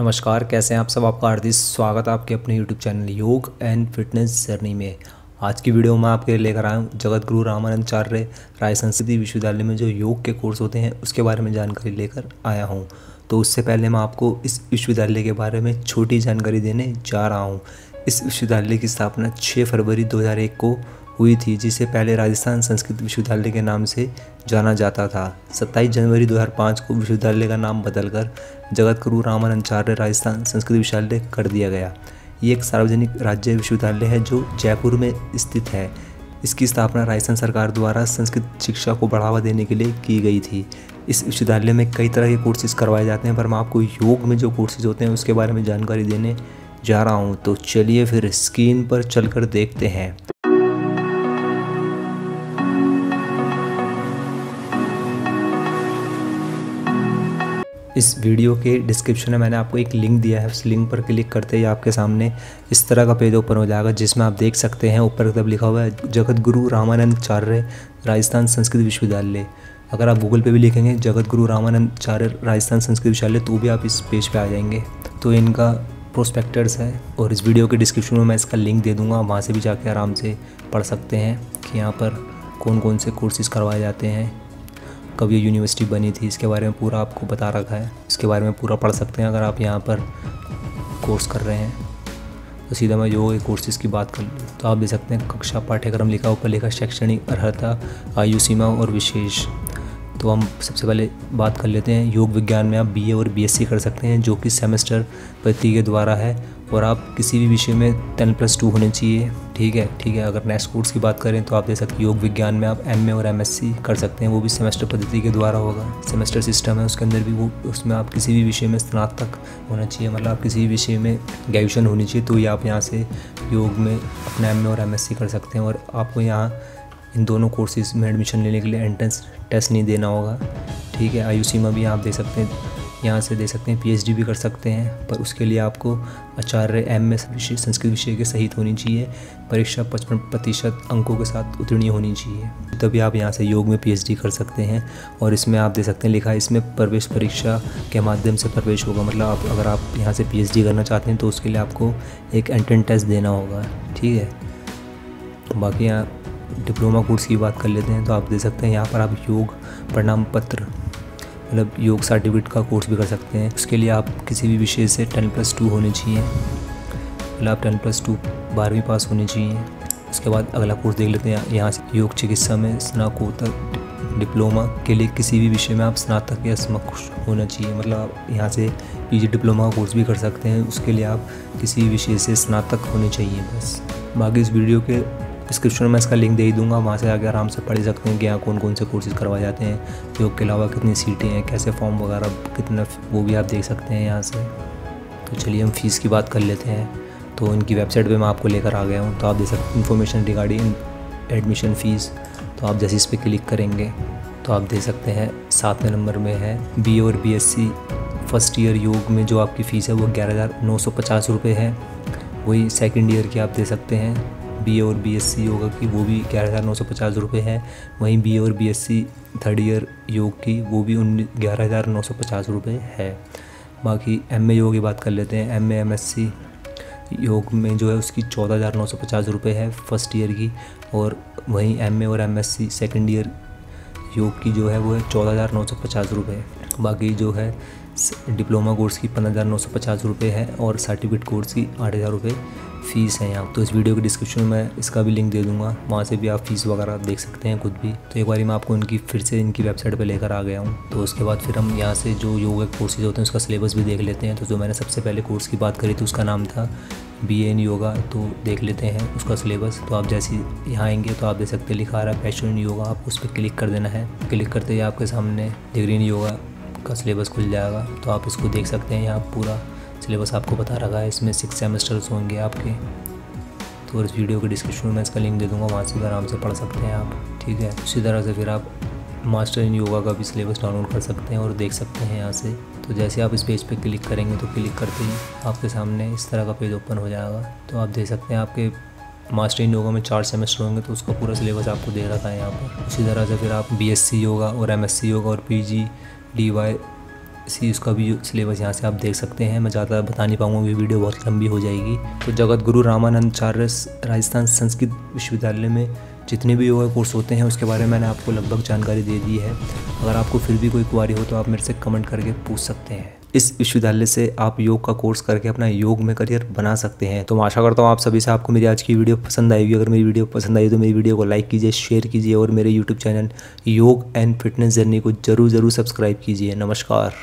नमस्कार, कैसे हैं आप सब? आपका हार्दिक स्वागत है आपके अपने YouTube channel Yog and fitness journey में। आज की वीडियो में आपके लिए लेकर आया हूँ जगत गुरु रामानंदाचार्य राय संस्कृति विश्वविद्यालय में जो योग के कोर्स होते हैं, उसके बारे में जानकारी लेकर आया हूँ। तो उससे पहले मैं आपको इस विश्वविद्यालय के बारे में छोटी जानकारी देने जा रहा हूँ। इस विश्वविद्यालय की स्थापना छः फरवरी दो हज़ार एक को हुई थी, जिसे पहले राजस्थान संस्कृत विश्वविद्यालय के नाम से जाना जाता था। 27 जनवरी 2005 को विश्वविद्यालय का नाम बदलकर जगत गुरु रामानंदाचार्य राजस्थान संस्कृत विश्वविद्यालय कर दिया गया। ये एक सार्वजनिक राज्य विश्वविद्यालय है, जो जयपुर में स्थित है। इसकी स्थापना राजस्थान सरकार द्वारा संस्कृत शिक्षा को बढ़ावा देने के लिए की गई थी। इस विश्वविद्यालय में कई तरह के कोर्सेज करवाए जाते हैं, पर मैं आपको योग में जो कोर्सेज होते हैं, उसके बारे में जानकारी देने जा रहा हूँ। तो चलिए फिर स्क्रीन पर चलकर देखते हैं। इस वीडियो के डिस्क्रिप्शन में मैंने आपको एक लिंक दिया है, उस लिंक पर क्लिक करते ही आपके सामने इस तरह का पेज ओपन हो जाएगा, जिसमें आप देख सकते हैं, ऊपर तरफ़ लिखा हुआ है जगत गुरु रामानंदाचार्य राजस्थान संस्कृत विश्वविद्यालय। अगर आप गूगल पे भी लिखेंगे जगत गुरु रामानंदाचार्य राजस्थान संस्कृत विश्वविद्यालय तो भी आप इस पेज पे आ जाएँगे। तो इनका प्रोस्पेक्टर्स है, और इस वीडियो के डिस्क्रिप्शन में मैं इसका लिंक दे दूँगा, वहाँ से भी जाके आराम से पढ़ सकते हैं कि यहाँ पर कौन कौन से कोर्सेज़ करवाए जाते हैं। कब ये यूनिवर्सिटी बनी थी, इसके बारे में पूरा आपको बता रखा है। इसके बारे में पूरा पढ़ सकते हैं अगर आप यहाँ पर कोर्स कर रहे हैं। तो सीधा मैं योग कोर्सेज़ की बात कर लूँ तो आप देख सकते हैं कक्षा पाठ्यक्रम लिखा, ऊपर लिखा शैक्षणिक अर्हता, आयु सीमा और विशेष। तो हम सबसे पहले बात कर लेते हैं। योग विज्ञान में आप बीए और बीएससी कर सकते हैं, जो कि सेमेस्टर पद्धति के द्वारा है और आप किसी भी विषय में टेन प्लस टू होने चाहिए। ठीक है? ठीक है, अगर नेक्स्ट कोर्स की बात करें तो आप दे सकते हैं योग विज्ञान में आप एमए और एमएससी कर सकते हैं, वो भी सेमेस्टर पद्धति के द्वारा होगा। सेमेस्टर सिस्टम है, उसके अंदर भी वो, उसमें आप किसी भी विषय में स्नातक होना चाहिए मतलब आप किसी भी विषय में ग्रेजुएशन होनी चाहिए तो ये आप यहाँ से योग में अपना एमए और एमएससी कर सकते हैं और आपको यहाँ इन दोनों कोर्सेज में एडमिशन लेने के लिए एंट्रेंस टेस्ट नहीं देना होगा। ठीक है आयु सीमा भी आप दे सकते हैं, यहाँ से दे सकते हैं पीएचडी भी कर सकते हैं, पर उसके लिए आपको आचार्य एम विषय, संस्कृत विषय के सहित होनी चाहिए। परीक्षा पचपन प्रतिशत अंकों के साथ उत्तीर्ण होनी चाहिए। तभी आप यहाँ से योग में पीएचडी कर सकते हैं और इसमें आप दे सकते हैं लिखा है इसमें प्रवेश परीक्षा के माध्यम से प्रवेश होगा। मतलब आप, अगर आप यहाँ से पीएचडी करना चाहते हैं तो उसके लिए आपको एक एंट्रेंस टेस्ट देना होगा। ठीक है, बाकी यहाँ डिप्लोमा कोर्स की बात कर लेते हैं तो आप दे सकते हैं, यहाँ पर आप योग प्रणाम पत्र मतलब योग सर्टिफिकेट का कोर्स भी कर सकते हैं। उसके लिए आप किसी भी विषय से टेन प्लस टू होने चाहिए मतलब आप टेन प्लस टू बारहवीं पास होने चाहिए। उसके बाद अगला कोर्स देख लेते हैं, यहाँ से योग चिकित्सा में स्नाकोत्तर डिप्लोमा के लिए किसी भी विषय में आप स्नातक या समक्ष होना चाहिए मतलब आप यहाँ से पीजी डिप्लोमा का कोर्स भी कर सकते हैं। उसके लिए आप किसी विषय से स्नातक होने चाहिए, बस। बाकी इस वीडियो के डिस्क्रिप्शन में इसका लिंक दे ही दूँगा, वहाँ से आके आराम से पढ़ सकते हैं कि यहाँ कौन कौन से कोर्सेज करवाए जाते हैं योग के अलावा कितनी सीटें हैं, कैसे फॉर्म वगैरह, कितना वो भी आप देख सकते हैं यहाँ से। तो चलिए हम फ़ीस की बात कर लेते हैं। तो इनकी वेबसाइट पर मैं आपको लेकर आ गया हूँ तो आप देख सकते इन्फॉर्मेशन रिगार्डिंग एडमिशन फ़ीस तो आप जैसे इस पर क्लिक करेंगे तो आप देख सकते हैं सातवें नंबर में है बी और बी फ़र्स्ट ईयर योग में जो आपकी फ़ीस है वो ग्यारह हज़ार नौ सौ पचास रुपये है। वही सेकेंड ईयर की आप दे सकते हैं। बीए और बी एस सी योगा की, वो भी ग्यारह हज़ार नौ सौ पचास रुपये है। वहीं बीए और B S C third year योग की, वो भी उन ग्यारह हज़ार नौ सौ पचास रुपये है। बाकी एम ए योग की बात कर लेते हैं। M A M S C योग में जो है उसकी चौदह हज़ार नौ सौ पचास रुपये है फ़र्स्ट ईयर की। और वहीं एम ए और M S C second year योग की जो है वो है चौदह हज़ार नौ सौ पचास रुपये बाकी जो है डिप्लोमा कोर्स की पंद्रह हज़ार नौ सौ पचास रुपये है और सर्टिफिकेट कोर्स की आठ हज़ार रुपये फ़ीस है यहाँ। तो इस वीडियो के डिस्क्रिप्शन में इसका भी लिंक दे दूँगा। वहाँ से भी आप फ़ीस वगैरह देख सकते हैं खुद भी। तो एक बार मैं आपको इनकी फिर से इनकी वेबसाइट पर लेकर आ गया हूँ। तो उसके बाद फिर हम यहाँ से जो योगा कोर्सेज होते हैं उसका सिलेबस भी देख लेते हैं। तो जो मैंने सबसे पहले कोर्स की बात करी थी उसका नाम था बी इन योगा तो देख लेते हैं उसका सिलेबस तो आप जैसे यहाँ आएँगे तो आप देख सकते हैं लिखा रहा है पैशन योगा आप उस पर क्लिक कर देना है। क्लिक करते ही आपके सामने डिग्री इन योगा का सिलेबस खुल जाएगा तो आप इसको देख सकते हैं यहाँ पूरा सिलेबस आपको बता रखा है। इसमें सिक्स सेमेस्टर्स होंगे आपके। तो इस वीडियो के डिस्क्रिप्शन में इसका लिंक दे दूँगा, वहाँ से भी आराम से पढ़ सकते हैं आप, ठीक है? उसी तरह से फिर आप मास्टर इन योगा का भी सिलेबस डाउनलोड कर सकते हैं और देख सकते हैं यहाँ से। तो जैसे आप इस पेज पे क्लिक करेंगे तो क्लिक करते ही आपके सामने इस तरह का पेज ओपन हो जाएगा। तो आप देख सकते हैं आपके मास्टर इन योगा में चार सेमेस्टर होंगे तो उसका पूरा सिलेबस आपको दे रखा है यहाँ पर। उसी तरह से फिर आप बीएससी योगा और एम योगा और P G D Y C उसका भी सिलेबस यहाँ से आप देख सकते हैं। मैं ज़्यादा बता नहीं पाऊँगा ये वीडियो बहुत लंबी हो जाएगी। तो जगत गुरु रामानंद चार्य राजस्थान संस्कृत विश्वविद्यालय में जितने भी योगा कोर्स होते हैं, उसके बारे में मैंने आपको लगभग जानकारी दे दी है। अगर आपको फिर भी कोई क्वारी हो तो आप मेरे से कमेंट करके पूछ सकते हैं। इस विश्वविद्यालय से आप योग का कोर्स करके अपना योग में करियर बना सकते हैं। तो मैं आशा करता हूँ आप सभी से आपको मेरी आज की वीडियो पसंद आएगी। अगर मेरी वीडियो पसंद आई तो मेरी वीडियो को लाइक कीजिए, शेयर कीजिए और मेरे YouTube channel Yog and fitness journey को ज़रूर ज़रूर सब्सक्राइब कीजिए। नमस्कार।